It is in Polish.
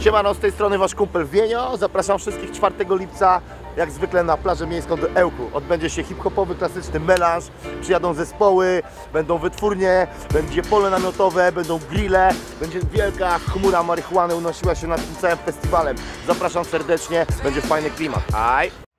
Siemano, z tej strony wasz kumpel Wienio. Zapraszam wszystkich 4 lipca, jak zwykle na plażę miejską do Ełku. Odbędzie się hip-hopowy, klasyczny melanż, przyjadą zespoły, będą wytwórnie, będzie pole namiotowe, będą grille, będzie wielka chmura marihuany unosiła się nad tym całym festiwalem. Zapraszam serdecznie, będzie fajny klimat. Aj!